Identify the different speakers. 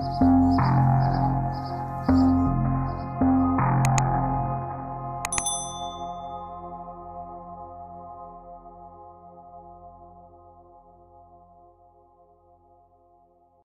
Speaker 1: Música